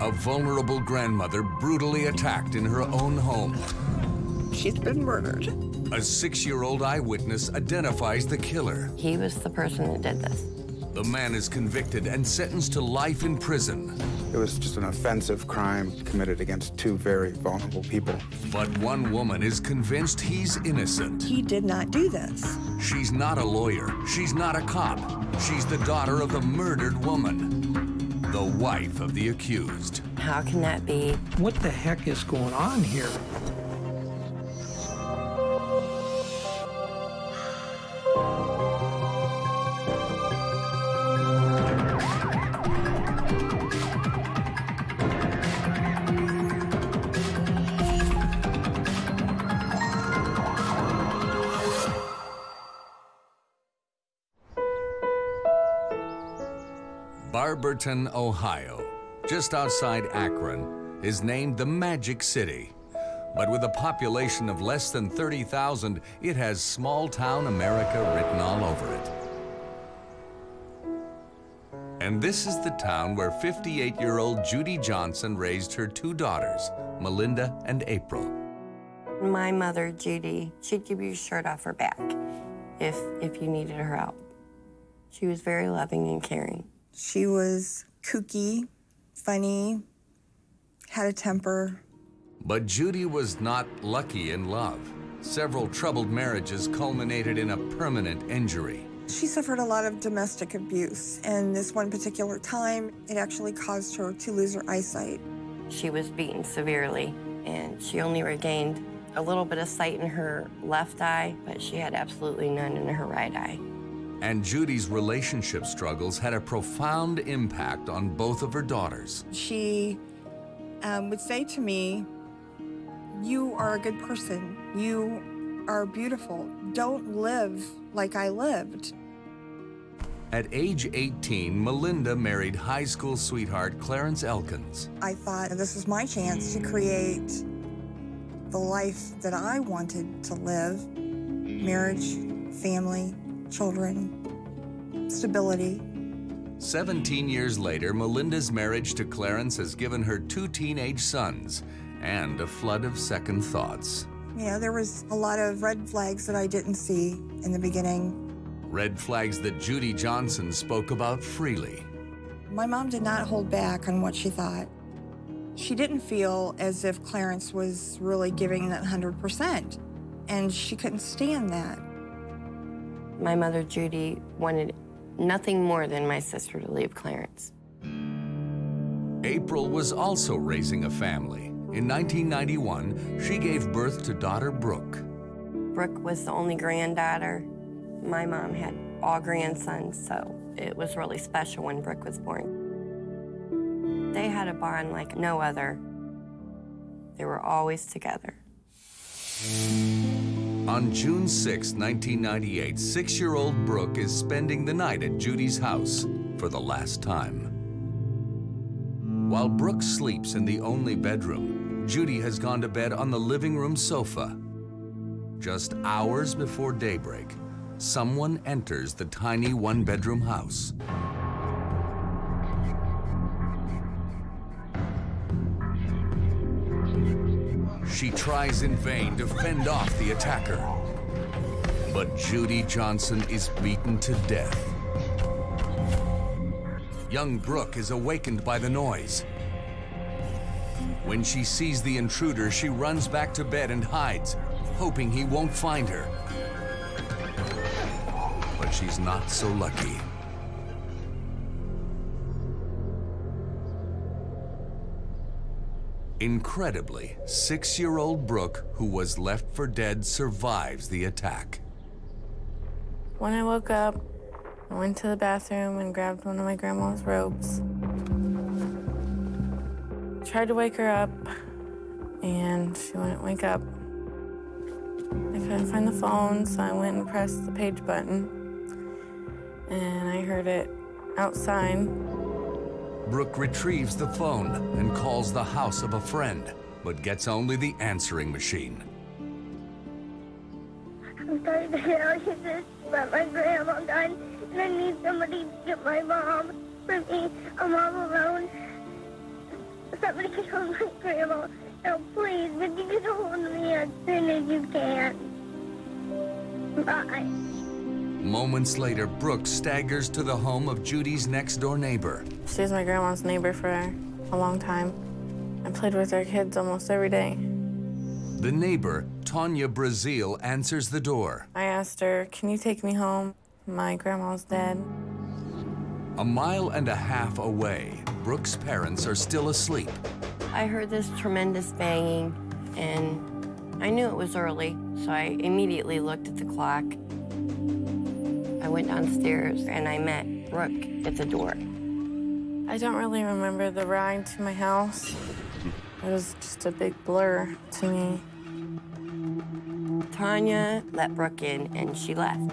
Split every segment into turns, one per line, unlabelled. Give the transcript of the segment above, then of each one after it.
A vulnerable grandmother brutally attacked in her own home.
She's been murdered.
A six-year-old eyewitness identifies the killer.
He was the person that did this.
The man is convicted and sentenced to life in prison.
It was just an offensive crime committed against two very vulnerable people.
But one woman is convinced he's innocent.
He did not do this.
She's not a lawyer. She's not a cop. She's the daughter of the murdered woman, the wife of the accused.
How can that be?
What the heck is going on here?
Barberton, Ohio, just outside Akron, is named the Magic City. But with a population of less than 30,000, it has small town America written all over it. And this is the town where 58 year old Judy Johnson raised her two daughters, Melinda and April.
My mother, Judy, she'd give you a shirt off her back if, if you needed her help. She was very loving and caring.
She was kooky, funny, had a temper.
But Judy was not lucky in love. Several troubled marriages culminated in a permanent injury.
She suffered a lot of domestic abuse, and this one particular time, it actually caused her to lose her eyesight.
She was beaten severely, and she only regained a little bit of sight in her left eye, but she had absolutely none in her right eye.
And Judy's relationship struggles had a profound impact on both of her daughters.
She um, would say to me, You are a good person. You are beautiful. Don't live like I lived.
At age 18, Melinda married high school sweetheart Clarence Elkins.
I thought this was my chance to create the life that I wanted to live marriage, family, children, stability.
17 years later, Melinda's marriage to Clarence has given her two teenage sons and a flood of second thoughts.
You know, there was a lot of red flags that I didn't see in the beginning.
Red flags that Judy Johnson spoke about freely.
My mom did not hold back on what she thought. She didn't feel as if Clarence was really giving that 100%, and she couldn't stand that.
My mother, Judy, wanted nothing more than my sister to leave Clarence.
April was also raising a family. In 1991, she gave birth to daughter Brooke.
Brooke was the only granddaughter. My mom had all grandsons, so it was really special when Brooke was born. They had a bond like no other. They were always together.
On June 6, 1998, six-year-old Brooke is spending the night at Judy's house for the last time. While Brooke sleeps in the only bedroom, Judy has gone to bed on the living room sofa. Just hours before daybreak, someone enters the tiny one-bedroom house. She tries in vain to fend off the attacker. But Judy Johnson is beaten to death. Young Brooke is awakened by the noise. When she sees the intruder, she runs back to bed and hides, hoping he won't find her. But she's not so lucky. Incredibly, six-year-old Brooke, who was left for dead, survives the attack.
When I woke up, I went to the bathroom and grabbed one of my grandma's robes. Tried to wake her up, and she wouldn't wake up. I couldn't find the phone, so I went and pressed the page button, and I heard it outside.
Brooke retrieves the phone and calls the house of a friend, but gets only the answering machine.
I'm sorry to tell you this, but my grandma died, and I need somebody to get my mom for me. I'm all alone. to kill my grandma. Now please, would you get a hold of me as soon as you can? Bye.
Moments later, Brooke staggers to the home of Judy's next door neighbor.
She was my grandma's neighbor for a long time. I played with her kids almost every day.
The neighbor, Tanya Brazil, answers the door.
I asked her, Can you take me home? My grandma's dead.
A mile and a half away, Brooke's parents are still asleep.
I heard this tremendous banging, and I knew it was early, so I immediately looked at the clock. I went downstairs and I met Brooke at the door.
I don't really remember the ride to my house. It was just a big blur to me.
Tanya let Brooke in and she left.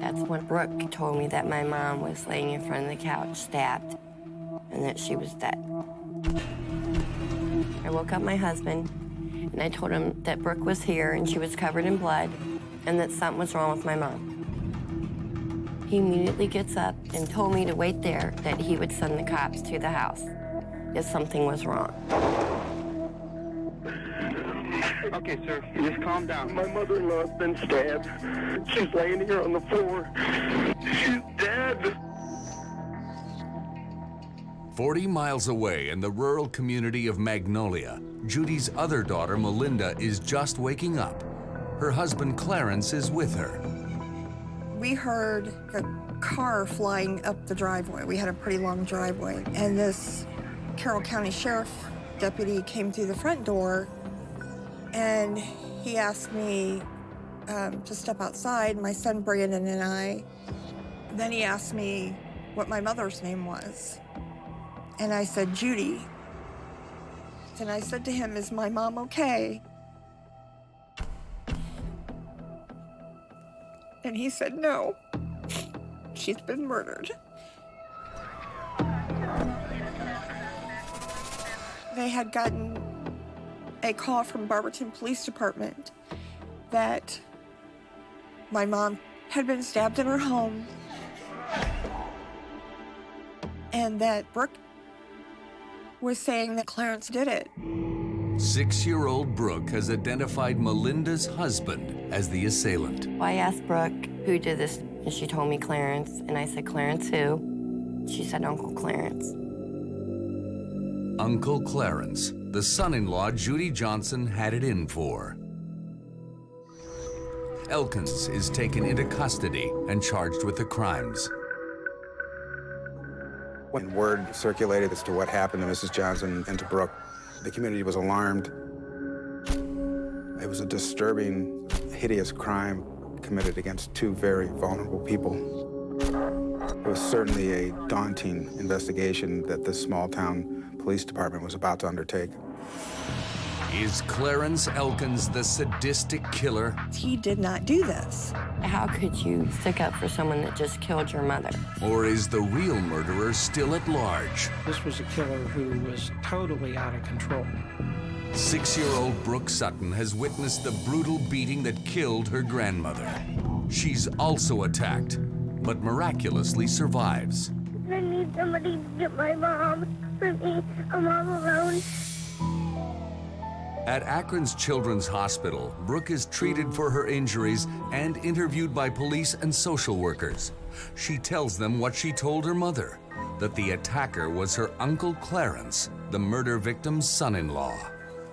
That's when Brooke told me that my mom was laying in front of the couch, stabbed, and that she was dead. I woke up my husband and I told him that Brooke was here and she was covered in blood and that something was wrong with my mom. He immediately gets up and told me to wait there, that he would send the cops to the house if something was wrong.
Okay, sir. Just calm down. My mother-in-law's been stabbed. She's laying here on the floor. She's dead.
40 miles away in the rural community of Magnolia, Judy's other daughter, Melinda, is just waking up. Her husband, Clarence, is with her.
We heard a car flying up the driveway. We had a pretty long driveway. And this Carroll County Sheriff deputy came through the front door and he asked me um, to step outside, my son Brandon and I. Then he asked me what my mother's name was. And I said, Judy. And I said to him, Is my mom okay? And he said, No. She's been murdered. They had gotten a call from Barberton Police Department that my mom had been stabbed in her home and that Brooke was saying that Clarence did it.
Six-year-old Brooke has identified Melinda's husband as the assailant.
Well, I asked Brooke who did this, and she told me Clarence. And I said, Clarence who? She said, Uncle Clarence.
Uncle Clarence, the son-in-law Judy Johnson had it in for. Elkins is taken into custody and charged with the crimes.
When word circulated as to what happened to Mrs. Johnson and to Brooke, the community was alarmed. It was a disturbing, hideous crime committed against two very vulnerable people. It was certainly a daunting investigation that this small town police department was about to undertake.
Is Clarence Elkins the sadistic killer?
He did not do this.
How could you stick up for someone that just killed your mother?
Or is the real murderer still at large?
This was a killer who was totally out of control.
Six-year-old Brooke Sutton has witnessed the brutal beating that killed her grandmother. She's also attacked, but miraculously survives.
I need somebody to get my mom for me. I'm all alone.
At Akron's Children's Hospital, Brooke is treated for her injuries and interviewed by police and social workers. She tells them what she told her mother, that the attacker was her Uncle Clarence, the murder victim's son-in-law.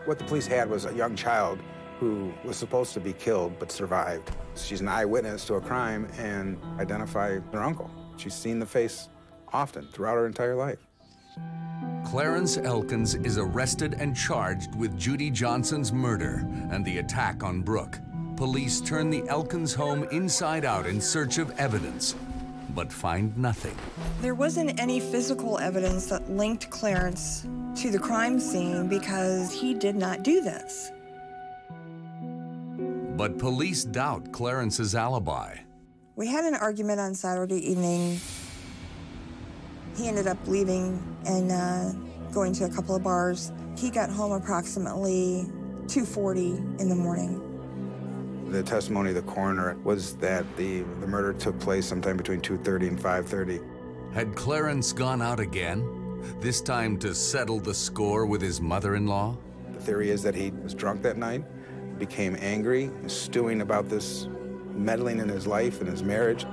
What the police had was a young child who was supposed to be killed but survived. She's an eyewitness to a crime and identified her uncle. She's seen the face often throughout her entire life.
Clarence Elkins is arrested and charged with Judy Johnson's murder and the attack on Brooke. Police turn the Elkins home inside out in search of evidence, but find nothing.
There wasn't any physical evidence that linked Clarence to the crime scene because he did not do this.
But police doubt Clarence's alibi.
We had an argument on Saturday evening. He ended up leaving and uh, going to a couple of bars. He got home approximately 2.40 in the morning.
The testimony of the coroner was that the, the murder took place sometime between 2.30 and 5.30.
Had Clarence gone out again? this time to settle the score with his mother-in-law?
The theory is that he was drunk that night, became angry, stewing about this meddling in his life and his marriage.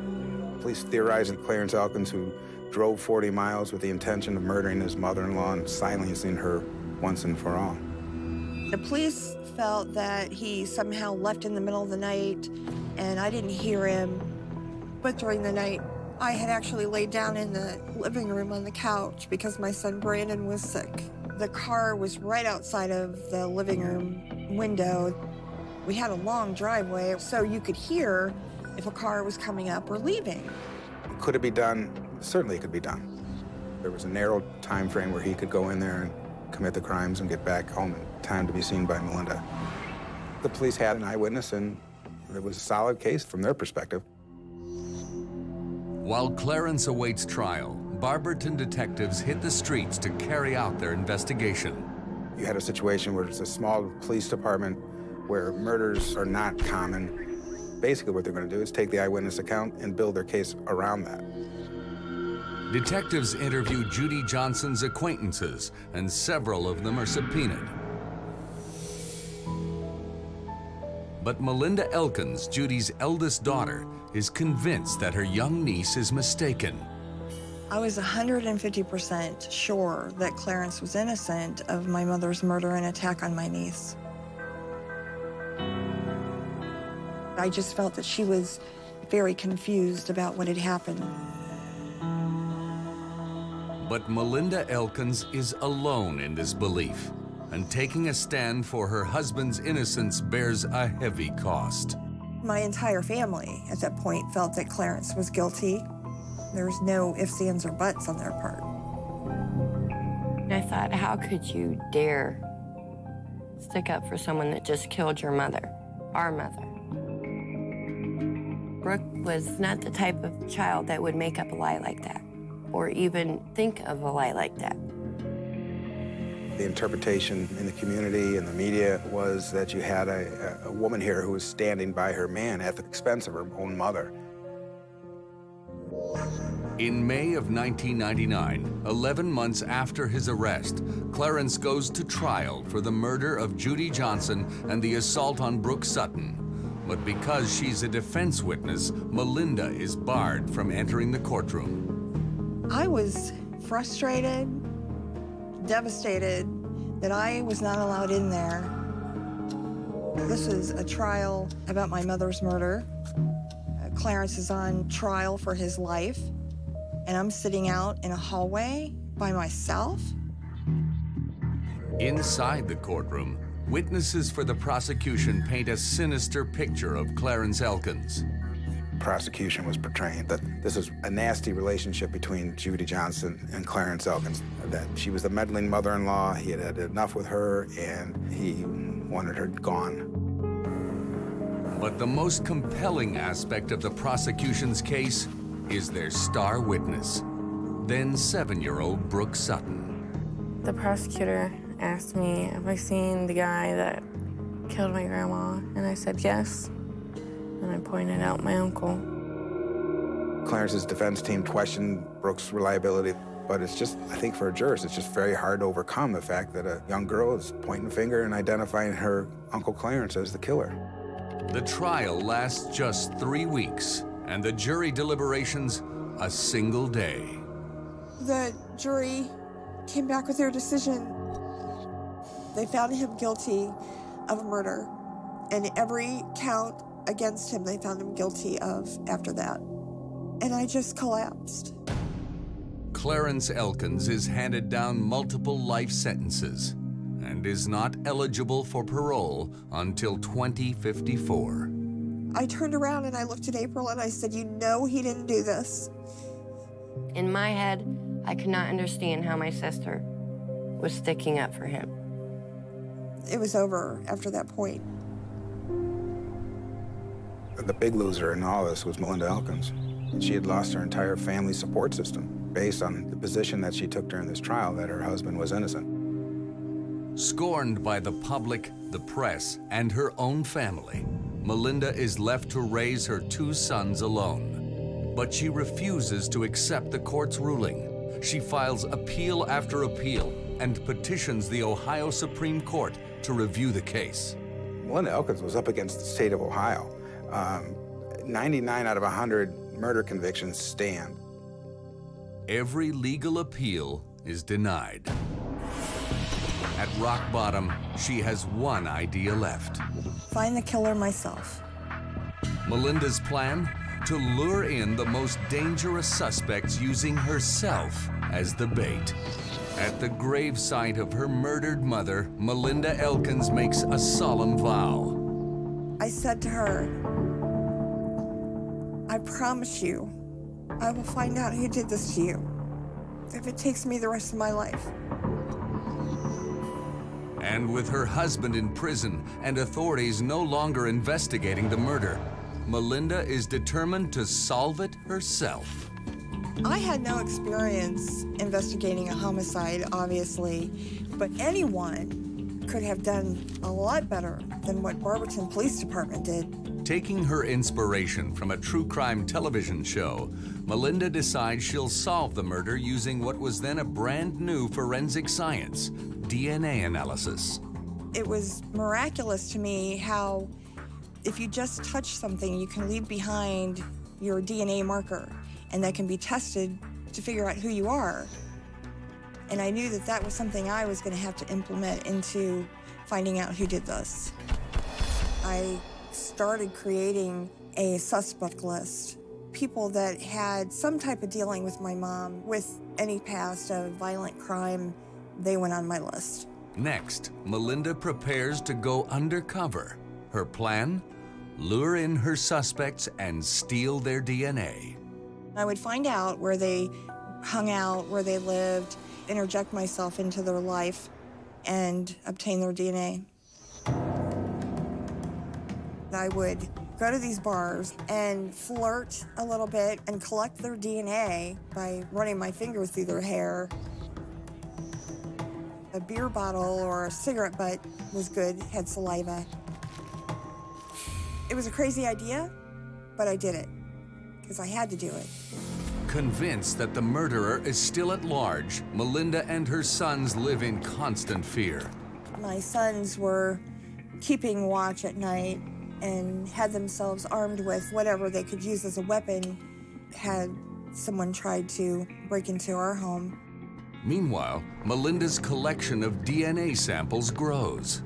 Police theorize that Clarence Elkins, who drove 40 miles with the intention of murdering his mother-in-law and silencing her once and for all.
The police felt that he somehow left in the middle of the night and I didn't hear him. But during the night, I had actually laid down in the living room on the couch because my son Brandon was sick. The car was right outside of the living room window. We had a long driveway, so you could hear if a car was coming up or leaving.
Could it be done? Certainly it could be done. There was a narrow time frame where he could go in there and commit the crimes and get back home in time to be seen by Melinda. The police had an eyewitness, and it was a solid case from their perspective.
While Clarence awaits trial, Barberton detectives hit the streets to carry out their investigation.
You had a situation where it's a small police department where murders are not common. Basically, what they're going to do is take the eyewitness account and build their case around that.
Detectives interview Judy Johnson's acquaintances, and several of them are subpoenaed. But Melinda Elkins, Judy's eldest daughter, is convinced that her young niece is mistaken.
I was 150% sure that Clarence was innocent of my mother's murder and attack on my niece. I just felt that she was very confused about what had happened.
But Melinda Elkins is alone in this belief, and taking a stand for her husband's innocence bears a heavy cost.
My entire family at that point felt that Clarence was guilty. There was no ifs, ands, or buts on their part.
I thought, how could you dare stick up for someone that just killed your mother, our mother? Brooke was not the type of child that would make up a lie like that or even think of a lie like that.
The interpretation in the community and the media was that you had a, a woman here who was standing by her man at the expense of her own mother.
In May of 1999, 11 months after his arrest, Clarence goes to trial for the murder of Judy Johnson and the assault on Brooke Sutton. But because she's a defense witness, Melinda is barred from entering the courtroom.
I was frustrated, devastated that I was not allowed in there. This is a trial about my mother's murder. Uh, Clarence is on trial for his life, and I'm sitting out in a hallway by myself.
Inside the courtroom, witnesses for the prosecution paint a sinister picture of Clarence Elkins.
Prosecution was portraying that this is a nasty relationship between Judy Johnson and Clarence Elkins, that she was the meddling mother-in-law, he had had enough with her, and he wanted her gone.
But the most compelling aspect of the prosecution's case is their star witness, then seven-year-old Brooke Sutton.
The prosecutor asked me have I seen the guy that killed my grandma, and I said yes. And I pointed out my uncle.
Clarence's defense team questioned Brooke's reliability, but it's just, I think for a jurist, it's just very hard to overcome the fact that a young girl is pointing a finger and identifying her Uncle Clarence as the killer.
The trial lasts just three weeks, and the jury deliberations a single day.
The jury came back with their decision. They found him guilty of murder, and every count against him they found him guilty of after that. And I just collapsed.
Clarence Elkins is handed down multiple life sentences and is not eligible for parole until 2054.
I turned around and I looked at April and I said, You know he didn't do this.
In my head, I could not understand how my sister was sticking up for him.
It was over after that point.
The big loser in all this was Melinda Elkins. And She had lost her entire family support system based on the position that she took during this trial that her husband was innocent.
Scorned by the public, the press, and her own family, Melinda is left to raise her two sons alone. But she refuses to accept the court's ruling. she files appeal after appeal and petitions the Ohio Supreme Court to review the case.
Melinda Elkins was up against the state of Ohio. Um, 99 out of 100 murder convictions stand.
Every legal appeal is denied. At rock bottom, she has one idea left.
Find the killer myself.
Melinda's plan? To lure in the most dangerous suspects using herself as the bait. At the gravesite of her murdered mother, Melinda Elkins makes a solemn vow.
I said to her, I promise you, I will find out who did this to you, if it takes me the rest of my life.
And with her husband in prison and authorities no longer investigating the murder, Melinda is determined to solve it herself.
I had no experience investigating a homicide, obviously, but anyone could have done a lot better than what Barberton Police Department did.
Taking her inspiration from a true crime television show, Melinda decides she'll solve the murder using what was then a brand new forensic science DNA analysis.
It was miraculous to me how, if you just touch something, you can leave behind your DNA marker, and that can be tested to figure out who you are. And I knew that that was something I was going to have to implement into finding out who did this. I started creating a suspect list. People that had some type of dealing with my mom, with any past of violent crime, they went on my list.
Next, Melinda prepares to go undercover. Her plan? Lure in her suspects and steal their DNA.
I would find out where they hung out, where they lived, interject myself into their life, and obtain their DNA. I would go to these bars and flirt a little bit and collect their DNA by running my fingers through their hair. A beer bottle or a cigarette butt was good, had saliva. It was a crazy idea, but I did it because I had to do it.
Convinced that the murderer is still at large, Melinda and her sons live in constant fear.
My sons were keeping watch at night and had themselves armed with whatever they could use as a weapon had someone tried to break into our home.
Meanwhile, Melinda's collection of DNA samples grows.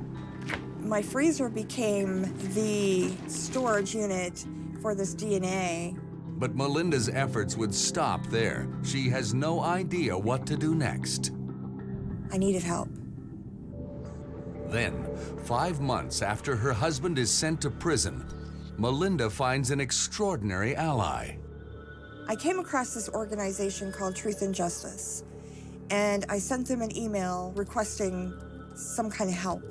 My freezer became the storage unit for this DNA.
But Melinda's efforts would stop there. She has no idea what to do next.
I needed help.
Then, five months after her husband is sent to prison, Melinda finds an extraordinary ally.
I came across this organization called Truth in Justice, and I sent them an email requesting some kind of help.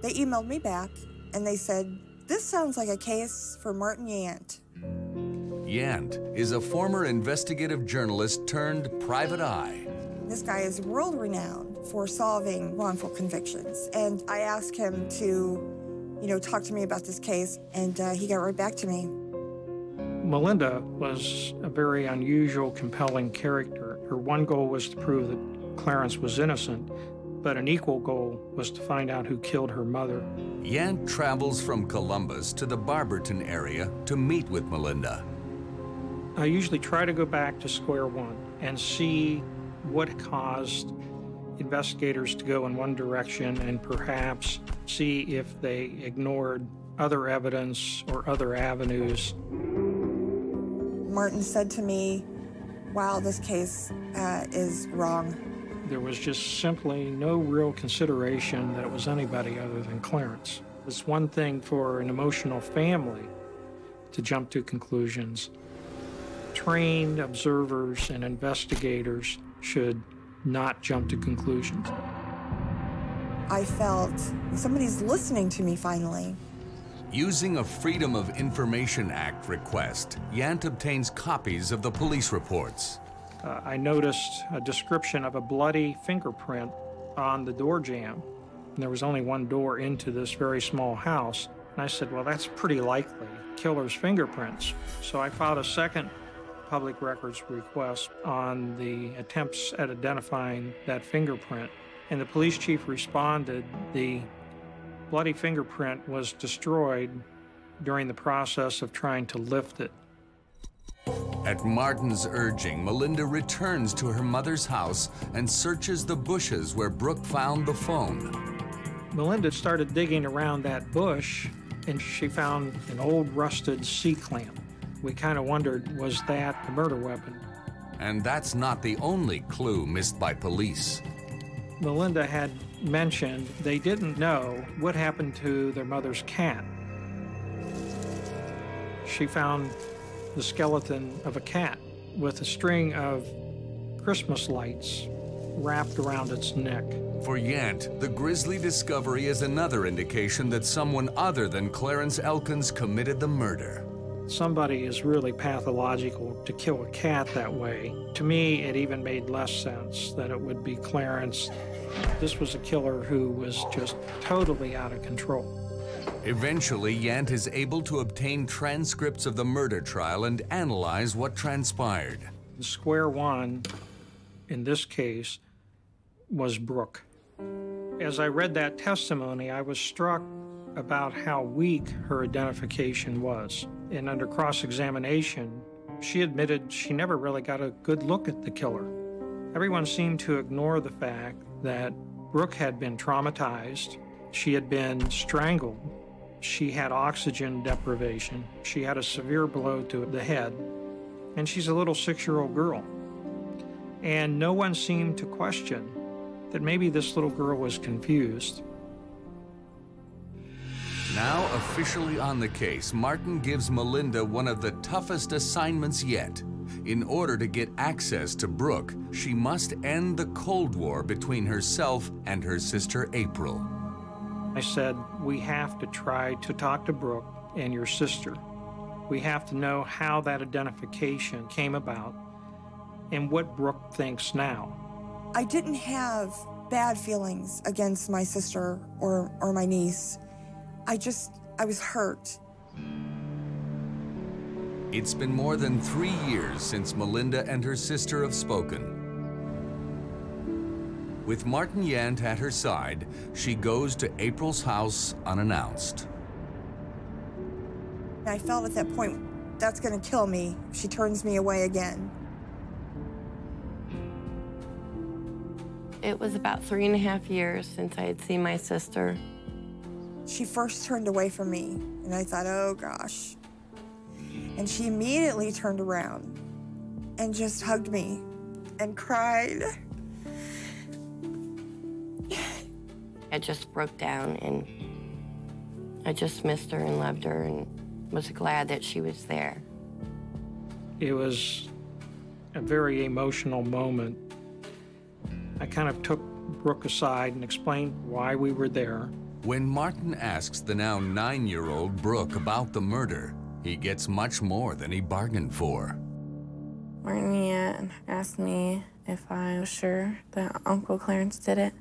They emailed me back, and they said, This sounds like a case for Martin Yant.
Yant is a former investigative journalist turned private eye.
This guy is world renowned for solving wrongful convictions. And I asked him to, you know, talk to me about this case, and uh, he got right back to me.
Melinda was a very unusual, compelling character. Her one goal was to prove that Clarence was innocent, but an equal goal was to find out who killed her mother.
Yant travels from Columbus to the Barberton area to meet with Melinda.
I usually try to go back to square one and see what caused investigators to go in one direction and perhaps see if they ignored other evidence or other avenues.
Martin said to me, Wow, this case uh, is wrong.
There was just simply no real consideration that it was anybody other than Clarence. It's one thing for an emotional family to jump to conclusions. Trained observers and investigators should not jump to conclusions.
I felt somebody's listening to me finally.
Using a Freedom of Information Act request, Yant obtains copies of the police reports.
Uh, I noticed a description of a bloody fingerprint on the door jamb. And there was only one door into this very small house. And I said, well, that's pretty likely killer's fingerprints. So I filed a second public records request on the attempts at identifying that fingerprint. And the police chief responded the bloody fingerprint was destroyed during the process of trying to lift it.
At Martin's urging, Melinda returns to her mother's house and searches the bushes where Brooke found the phone.
Melinda started digging around that bush and she found an old rusted C clamp. We kind of wondered was that the murder weapon?
And that's not the only clue missed by police.
Melinda had mentioned they didn't know what happened to their mother's cat. She found the skeleton of a cat with a string of Christmas lights wrapped around its neck.
For Yant, the grisly discovery is another indication that someone other than Clarence Elkins committed the murder.
Somebody is really pathological to kill a cat that way. To me, it even made less sense that it would be Clarence. This was a killer who was just totally out of control.
Eventually, Yant is able to obtain transcripts of the murder trial and analyze what transpired.
Square one, in this case, was Brooke. As I read that testimony, I was struck about how weak her identification was. And under cross examination, she admitted she never really got a good look at the killer. Everyone seemed to ignore the fact that Brooke had been traumatized, she had been strangled, she had oxygen deprivation, she had a severe blow to the head, and she's a little six year old girl. And no one seemed to question that maybe this little girl was confused.
Now officially on the case, Martin gives Melinda one of the toughest assignments yet. In order to get access to Brooke, she must end the Cold War between herself and her sister April.
I said, We have to try to talk to Brooke and your sister. We have to know how that identification came about and what Brooke thinks now.
I didn't have bad feelings against my sister or, or my niece. I just, I was hurt.
It's been more than three years since Melinda and her sister have spoken. With Martin Yant at her side, she goes to April's house unannounced.
I felt at that point, that's gonna kill me. She turns me away again.
It was about three and a half years since I had seen my sister.
She first turned away from me, and I thought, oh gosh. And she immediately turned around and just hugged me and cried.
I just broke down and I just missed her and loved her and was glad that she was there.
It was a very emotional moment. I kind of took Brooke aside and explained why we were there.
When Martin asks the now nine year old Brooke about the murder, he gets much more than he bargained for.
Martin uh, asked me if I was sure that Uncle Clarence did it.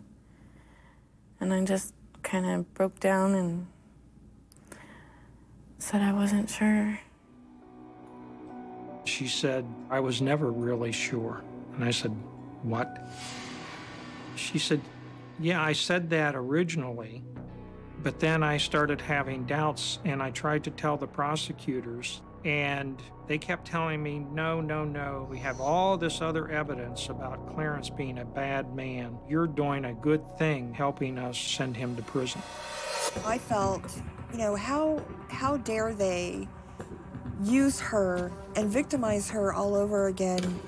And I just kind of broke down and said I wasn't sure.
She said, I was never really sure. And I said, What? She said, Yeah, I said that originally, but then I started having doubts and I tried to tell the prosecutors, and they kept telling me, No, no, no. We have all this other evidence about Clarence being a bad man. You're doing a good thing helping us send him to prison.
I felt, you know, how how dare they use her and victimize her all over again?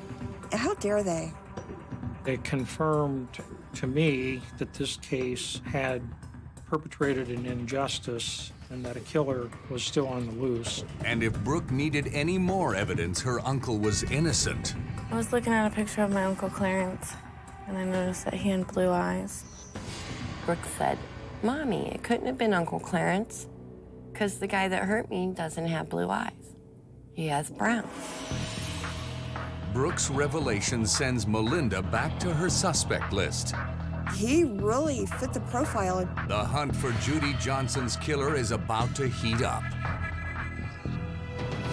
How dare they?
It confirmed to me that this case had perpetrated an injustice and that a killer was still on the loose.
And if Brooke needed any more evidence her uncle was innocent.
I was looking at a picture of my Uncle Clarence, and I noticed that he had blue eyes.
Brooke said, Mommy, it couldn't have been Uncle Clarence, because the guy that hurt me doesn't have blue eyes. He has brown.
Brooke's revelation sends Melinda back to her suspect list.
He really fit the profile.
The hunt for Judy Johnson's killer is about to heat up.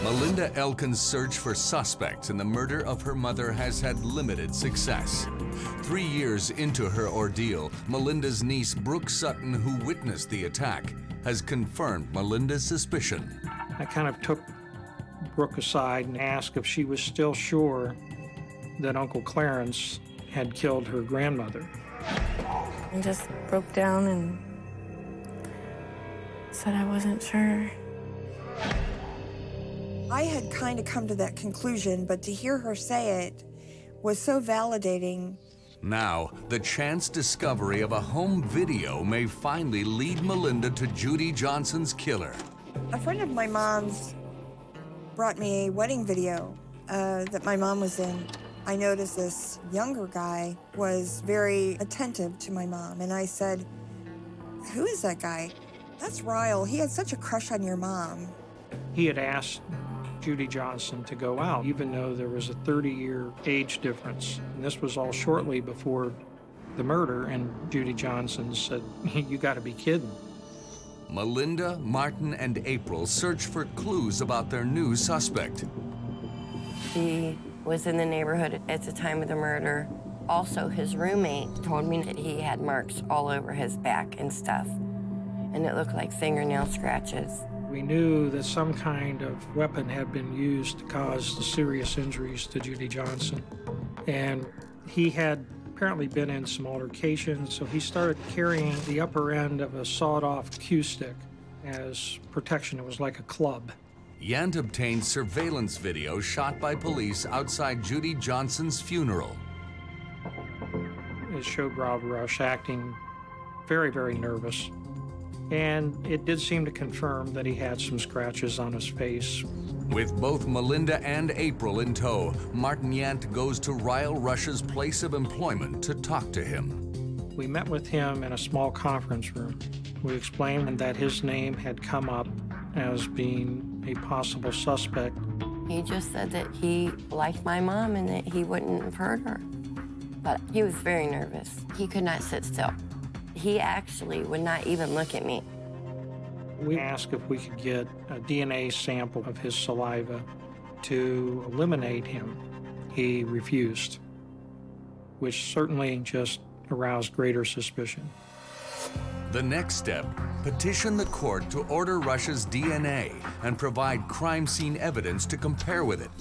Melinda Elkins' search for suspects in the murder of her mother has had limited success. Three years into her ordeal, Melinda's niece, Brooke Sutton, who witnessed the attack, has confirmed Melinda's suspicion.
I kind of took Brooke aside and asked if she was still sure that Uncle Clarence had killed her grandmother.
I just broke down and said I wasn't sure.
I had kind of come to that conclusion, but to hear her say it was so validating.
Now, the chance discovery of a home video may finally lead Melinda to Judy Johnson's killer.
A friend of my mom's brought me a wedding video uh, that my mom was in. I noticed this younger guy was very attentive to my mom, and I said, Who is that guy? That's Ryle. He had such a crush on your mom.
He had asked Judy Johnson to go out, even though there was a 30 year age difference. And this was all shortly before the murder, and Judy Johnson said, You gotta be kidding.
Melinda, Martin, and April search for clues about their new suspect.
He was in the neighborhood at the time of the murder. Also, his roommate told me that he had marks all over his back and stuff, and it looked like fingernail scratches.
We knew that some kind of weapon had been used to cause the serious injuries to Judy Johnson. And he had apparently been in some altercations, so he started carrying the upper end of a sawed off cue stick as protection. It was like a club.
Yant obtained surveillance video shot by police outside Judy Johnson's funeral.
It showed Rob Rush acting very, very nervous. And it did seem to confirm that he had some scratches on his face.
With both Melinda and April in tow, Martin Yant goes to Ryle Rush's place of employment to talk to him.
We met with him in a small conference room. We explained that his name had come up as being a possible suspect.
He just said that he liked my mom and that he wouldn't have hurt her. But he was very nervous. He could not sit still. He actually would not even look at me.
We asked if we could get a DNA sample of his saliva to eliminate him. He refused, which certainly just aroused greater suspicion.
The next step petition the court to order Rush's DNA and provide crime scene evidence to compare with it.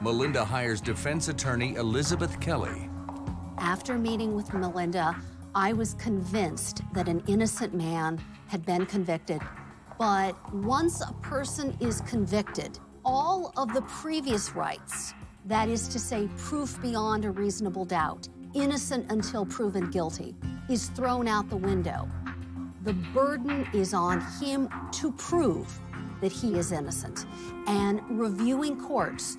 Melinda hires defense attorney Elizabeth Kelly.
After meeting with Melinda, I was convinced that an innocent man had been convicted. But once a person is convicted, all of the previous rights, that is to say, proof beyond a reasonable doubt, innocent until proven guilty, is thrown out the window. The burden is on him to prove that he is innocent. And reviewing courts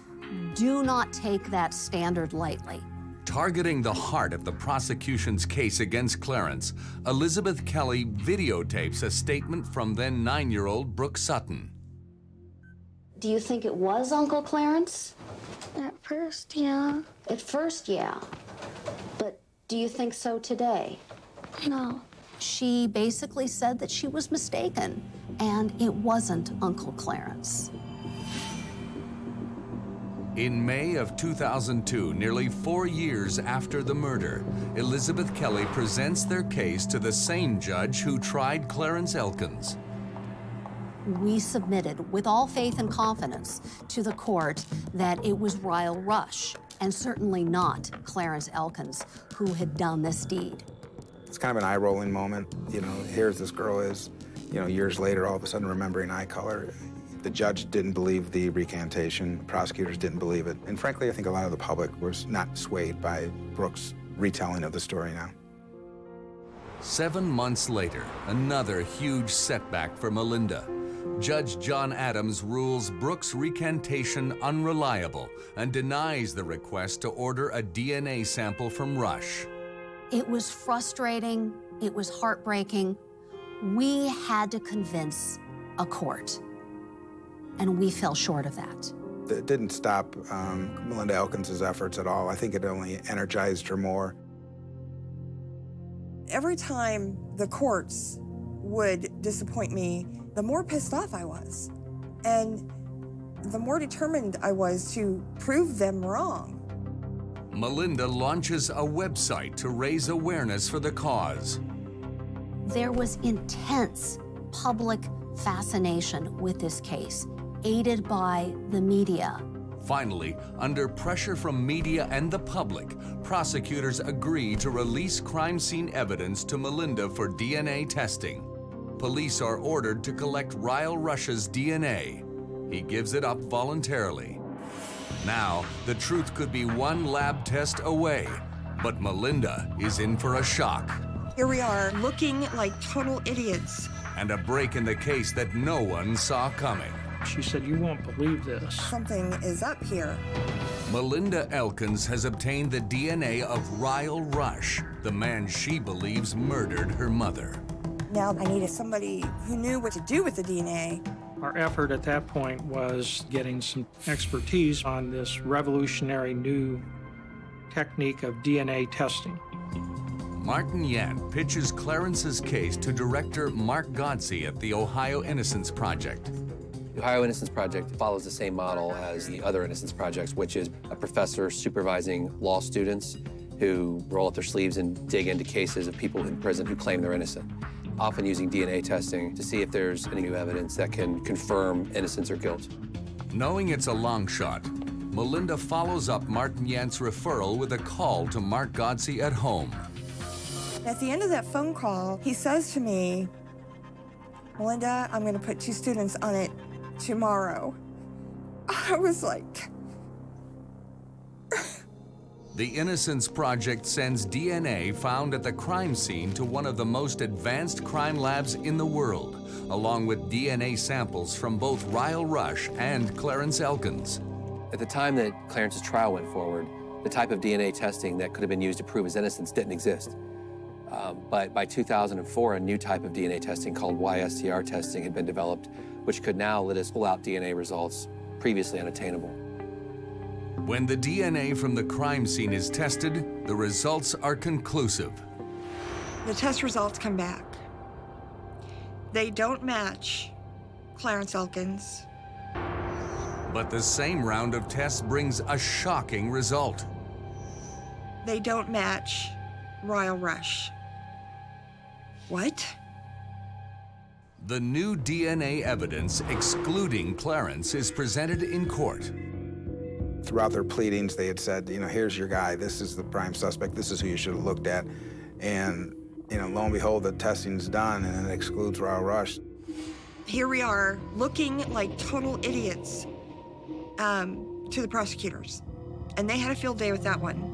do not take that standard lightly.
Targeting the heart of the prosecution's case against Clarence, Elizabeth Kelly videotapes a statement from then nine year old Brooke Sutton.
Do you think it was Uncle Clarence?
At first, yeah.
At first, yeah. But do you think so today?
No.
She basically said that she was mistaken and it wasn't Uncle Clarence.
In May of 2002, nearly four years after the murder, Elizabeth Kelly presents their case to the same judge who tried Clarence Elkins.
We submitted, with all faith and confidence, to the court that it was Ryle Rush, and certainly not Clarence Elkins, who had done this deed.
It's kind of an eye-rolling moment. You know, here's this girl is, you know, years later, all of a sudden remembering eye color. The judge didn't believe the recantation. Prosecutors didn't believe it. And frankly, I think a lot of the public was not swayed by Brooke's retelling of the story now.
Seven months later, another huge setback for Melinda. Judge John Adams rules Brooke's recantation unreliable and denies the request to order a DNA sample from Rush.
It was frustrating. It was heartbreaking. We had to convince a court, and we fell short of that.
It didn't stop um, Melinda Elkins' efforts at all. I think it only energized her more.
Every time the courts would disappoint me, the more pissed off I was. And the more determined I was to prove them wrong.
Melinda launches a website to raise awareness for the cause.
There was intense public fascination with this case, aided by the media.
Finally, under pressure from media and the public, prosecutors agree to release crime scene evidence to Melinda for DNA testing. Police are ordered to collect Ryle Rush's DNA. He gives it up voluntarily. Now, the truth could be one lab test away, but Melinda is in for a shock.
Here we are, looking like total idiots.
And a break in the case that no one saw coming.
She said, You won't believe this.
Something is up here.
Melinda Elkins has obtained the DNA of Ryle Rush, the man she believes murdered her mother.
Now I needed somebody who knew what to do with the DNA.
Our effort at that point was getting some expertise on this revolutionary new technique of DNA testing.
Martin Yant pitches Clarence's case to director Mark Godsey at the Ohio Innocence Project.
The Ohio Innocence Project follows the same model as the other Innocence Projects, which is a professor supervising law students who roll up their sleeves and dig into cases of people in prison who claim they're innocent, often using DNA testing to see if there's any new evidence that can confirm innocence or guilt.
Knowing it's a long shot, Melinda follows up Martin Yant's referral with a call to Mark Godsey at home.
At the end of that phone call, he says to me, Melinda, I'm going to put two students on it tomorrow. I was like,
The Innocence Project sends DNA found at the crime scene to one of the most advanced crime labs in the world, along with DNA samples from both Ryle Rush and Clarence Elkins.
At the time that Clarence's trial went forward, the type of DNA testing that could have been used to prove his innocence didn't exist. Um, but by 2004, a new type of DNA testing called YSTR testing had been developed, which could now let us pull out DNA results previously unattainable.
When the DNA from the crime scene is tested, the results are conclusive.
the test results come back. They don't match Clarence Elkins.
But the same round of tests brings a shocking result.
They don't match Ryle Rush. What?
The new DNA evidence excluding Clarence is presented in court.
Throughout their pleadings, they had said, you know, here's your guy. This is the prime suspect. This is who you should have looked at. And, you know, lo and behold, the testing's done and it excludes Ryle Rush.
Here we are, looking like total idiots um, to the prosecutors. And they had a field day with that one.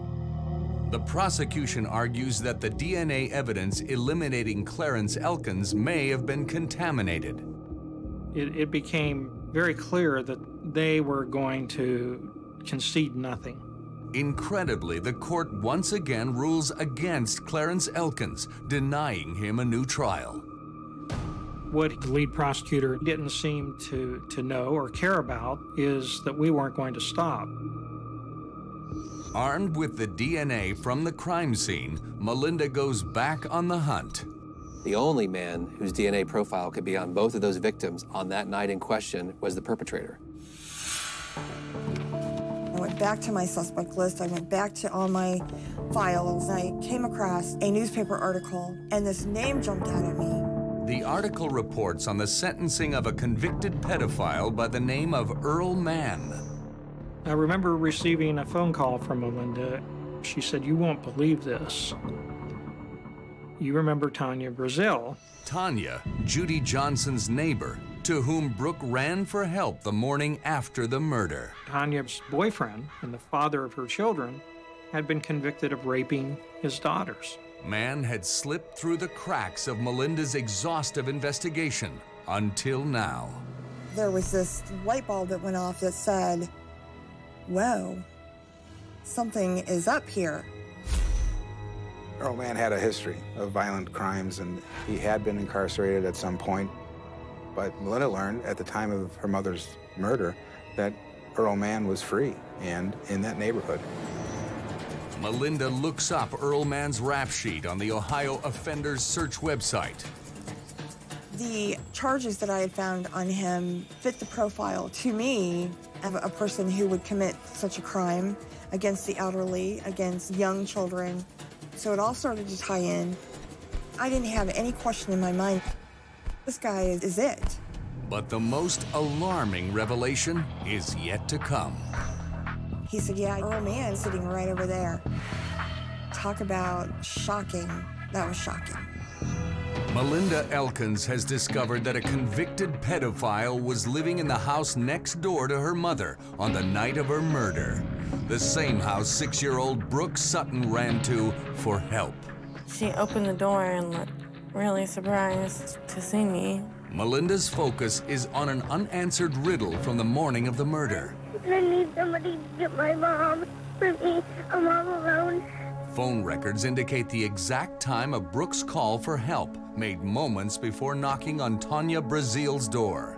The prosecution argues that the DNA evidence eliminating Clarence Elkins may have been contaminated.
It, it became very clear that they were going to concede nothing.
Incredibly, the court once again rules against Clarence Elkins, denying him a new trial.
What the lead prosecutor didn't seem to, to know or care about is that we weren't going to stop.
Armed with the DNA from the crime scene, Melinda goes back on the hunt.
The only man whose DNA profile could be on both of those victims on that night in question was the perpetrator.
I went back to my suspect list. I went back to all my files. I came across a newspaper article, and this name jumped out at me.
The article reports on the sentencing of a convicted pedophile by the name of Earl Mann.
I remember receiving a phone call from Melinda. She said, You won't believe this. You remember Tanya Brazil.
Tanya, Judy Johnson's neighbor, to whom Brooke ran for help the morning after the murder.
Tanya's boyfriend and the father of her children had been convicted of raping his daughters.
Mann had slipped through the cracks of Melinda's exhaustive investigation until now.
There was this light bulb that went off that said, Whoa, something is up here.
Earl Mann had a history of violent crimes, and he had been incarcerated at some point. But Melinda learned at the time of her mother's murder that Earl Mann was free and in that neighborhood.
Melinda looks up Earl Mann's rap sheet on the Ohio Offenders Search website.
The charges that I had found on him fit the profile to me of a person who would commit such a crime against the elderly, against young children. So it all started to tie in. I didn't have any question in my mind. This guy is, is it.
But the most alarming revelation is yet to come.
He said, Yeah, Earl Mann sitting right over there. Talk about shocking. That was shocking.
Melinda Elkins has discovered that a convicted pedophile was living in the house next door to her mother on the night of her murder. The same house six year old Brooke Sutton ran to for help.
She opened the door and looked really surprised to see me.
Melinda's focus is on an unanswered riddle from the morning of the murder.
I need somebody to get my mom for me. I'm all alone.
Phone records indicate the exact time of Brooke's call for help, made moments before knocking on Tanya Brazil's door.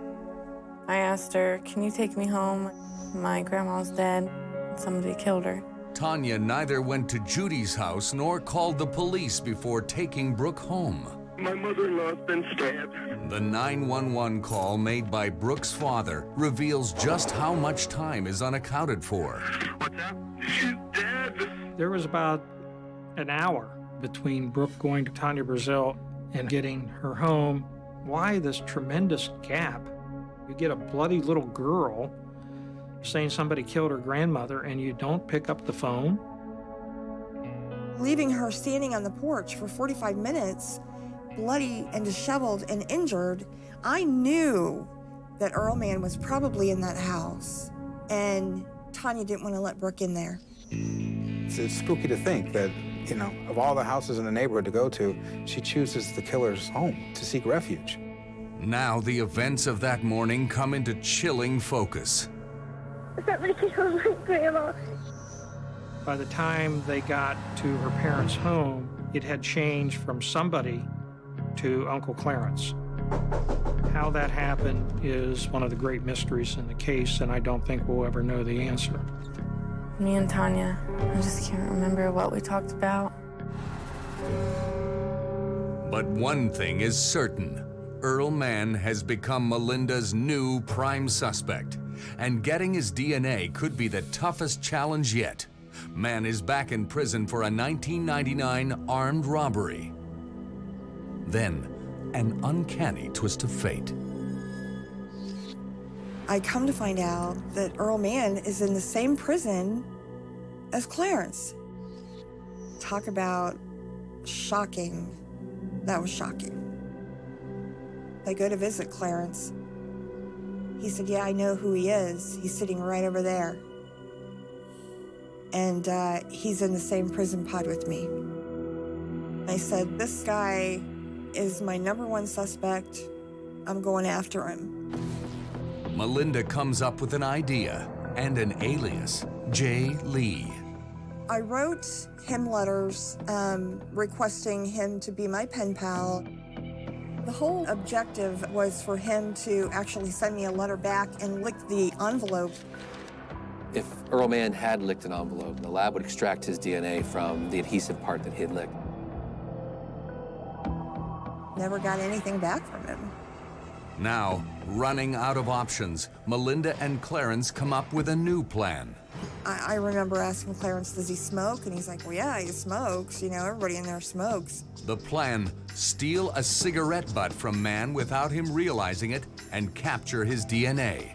I asked her, Can you take me home? My grandma's dead. Somebody killed her.
Tanya neither went to Judy's house nor called the police before taking Brooke home.
My mother-in-law's been stabbed.
The 911 call made by Brooke's father reveals just how much time is unaccounted for.
What's that? She's dead.
There was about an hour between Brooke going to Tanya Brazil and getting her home. Why this tremendous gap? You get a bloody little girl saying somebody killed her grandmother and you don't pick up the phone?
Leaving her standing on the porch for 45 minutes, bloody and disheveled and injured, I knew that Earl Mann was probably in that house. And Tanya didn't want to let Brooke in there.
It's, it's spooky to think that, you know, of all the houses in the neighborhood to go to, she chooses the killer's home to seek refuge.
Now the events of that morning come into chilling focus.
Somebody killed my grandma.
By the time they got to her parents' home, it had changed from somebody to Uncle Clarence. How that happened is one of the great mysteries in the case, and I don't think we'll ever know the answer.
Me and Tanya, I just can't remember what we talked about.
But one thing is certain Earl Mann has become Melinda's new prime suspect, and getting his DNA could be the toughest challenge yet. Mann is back in prison for a 1999 armed robbery. Then, an uncanny twist of fate.
I come to find out that Earl Mann is in the same prison as Clarence. Talk about shocking. That was shocking. I go to visit Clarence. He said, Yeah, I know who he is. He's sitting right over there. And uh, he's in the same prison pod with me. I said, This guy is my number one suspect. I'm going after him.
Melinda comes up with an idea and an alias Jay Lee.
I wrote him letters um, requesting him to be my pen pal. The whole objective was for him to actually send me a letter back and lick the envelope.
If Earl Mann had licked an envelope, the lab would extract his DNA from the adhesive part that he'd licked.
Never got anything back from him.
Now, running out of options, Melinda and Clarence come up with a new plan.
I, I remember asking Clarence, does he smoke? And he's like, well, yeah, he smokes. You know, everybody in there smokes.
The plan steal a cigarette butt from Mann without him realizing it and capture his DNA.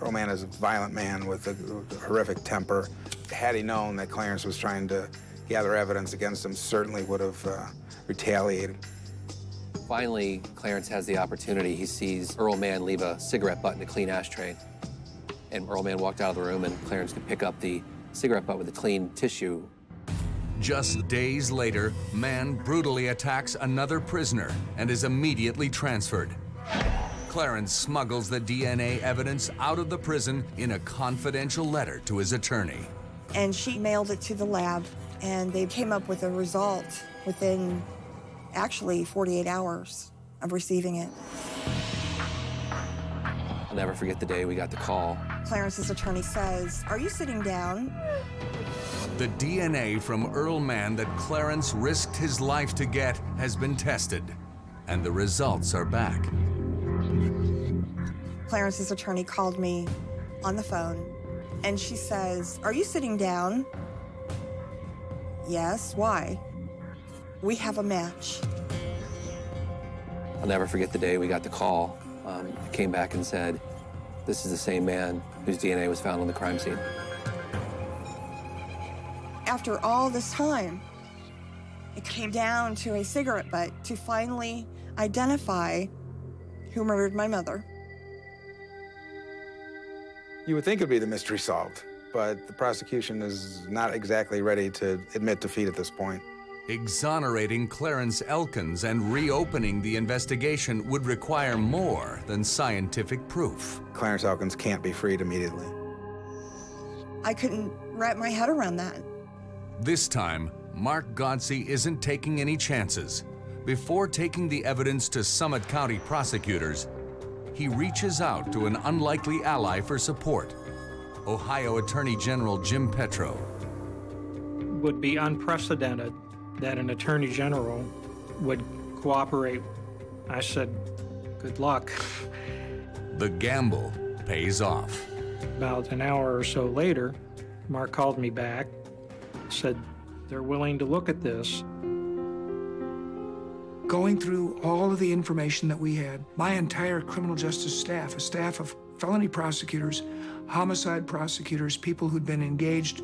Earl Mann is a violent man with a, a horrific temper. Had he known that Clarence was trying to gather evidence against him, certainly would have uh, retaliated.
Finally, Clarence has the opportunity. He sees Earl Mann leave a cigarette butt in a clean ashtray. And Earl Mann walked out of the room, and Clarence could pick up the cigarette butt with a clean tissue.
Just days later, Mann brutally attacks another prisoner and is immediately transferred. Clarence smuggles the DNA evidence out of the prison in a confidential letter to his attorney.
And she mailed it to the lab, and they came up with a result within actually 48 hours of receiving it.
I'll never forget the day we got the call.
Clarence's attorney says, Are you sitting down?
The DNA from Earl Mann that Clarence risked his life to get has been tested, and the results are back.
Clarence's attorney called me on the phone and she says, Are you sitting down? Yes, why? We have a match.
I'll never forget the day we got the call. Um, came back and said, This is the same man whose DNA was found on the crime scene.
After all this time, it came down to a cigarette butt to finally identify who murdered my mother.
You would think it'd be the mystery solved, but the prosecution is not exactly ready to admit defeat at this point.
Exonerating Clarence Elkins and reopening the investigation would require more than scientific proof.
Clarence Elkins can't be freed immediately.
I couldn't wrap my head around that.
This time, Mark Godsey isn't taking any chances. Before taking the evidence to Summit County prosecutors, he reaches out to an unlikely ally for support Ohio Attorney General Jim Petro.
Would be unprecedented that an attorney general would cooperate. I said, good luck.
The gamble pays off.
About an hour or so later, Mark called me back, said they're willing to look at this.
Going through all of the information that we had, my entire criminal justice staff, a staff of felony prosecutors, homicide prosecutors, people who'd been engaged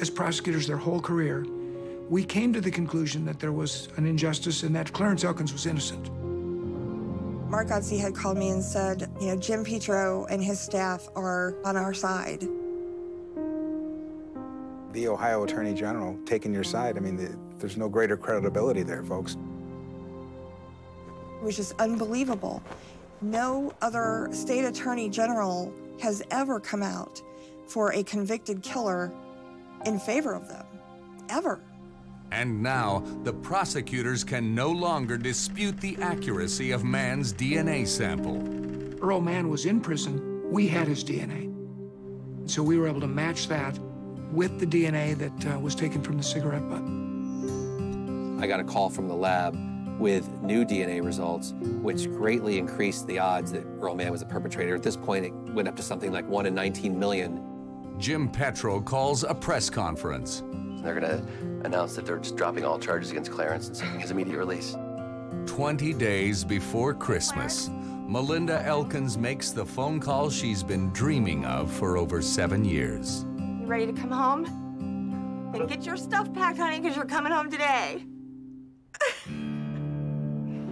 as prosecutors their whole career, we came to the conclusion that there was an injustice and that Clarence Elkins was innocent.
Mark Godsey had called me and said, you know, Jim Petro and his staff are on our side.
The Ohio Attorney General taking your side, I mean, the, there's no greater credibility there, folks.
It was just unbelievable. No other state attorney general has ever come out for a convicted killer in favor of them, ever.
And now, the prosecutors can no longer dispute the accuracy of Mann's DNA sample.
Earl Mann was in prison. We had his DNA. So we were able to match that with the DNA that uh, was taken from the cigarette butt.
I got a call from the lab with new DNA results, which greatly increased the odds that Earl Mann was the perpetrator. At this point, it went up to something like 1 in 19 million.
Jim Petro calls a press conference.
They're going to announce that they're just dropping all charges against Clarence and seeking his immediate release.
20 days before Christmas, Melinda Elkins makes the phone call she's been dreaming of for over seven years.
You ready to come home? Then get your stuff packed, honey, because you're coming home today.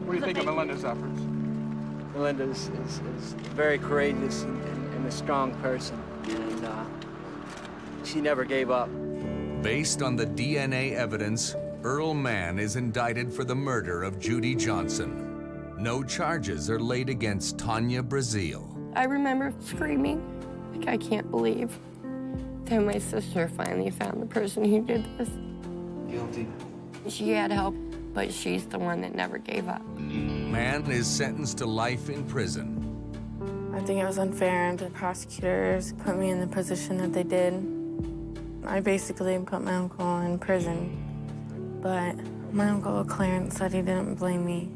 What do you think of Melinda's efforts?
Melinda is, is, is very courageous and, and, and, a strong person, and uh, she never gave up.
Based on the DNA evidence, Earl Mann is indicted for the murder of Judy Johnson. No charges are laid against Tanya Brazil.
I remember screaming, like, I can't believe that my sister finally found the person who did this.
Guilty.
She had help, but she's the one that never gave up.
Mann is sentenced to life in prison.
I think it was unfair and the prosecutors put me in the position that they did. I basically put my uncle in prison, but my uncle Clarence said he didn't blame me.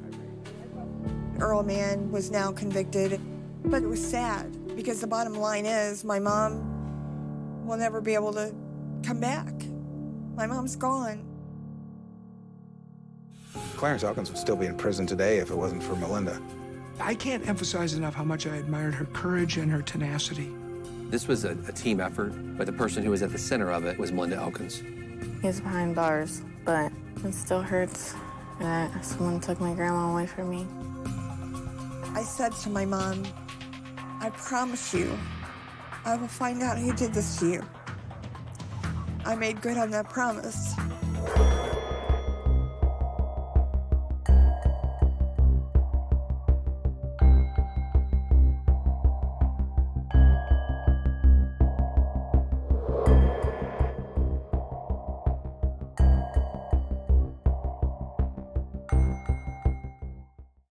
Earl Mann was now convicted, but it was sad because the bottom line is my mom will never be able to come back. My mom's gone.
Clarence Elkins would still be in prison today if it wasn't for Melinda.
I can't emphasize enough how much I admired her courage and her tenacity.
This was a, a, team effort, but the person who was at the center of it was Melinda Elkins.
He's behind bars, but it still hurts that someone took my grandma away from me.
I said to my mom, I promise you, I will find out who did this to you. I made good on that promise.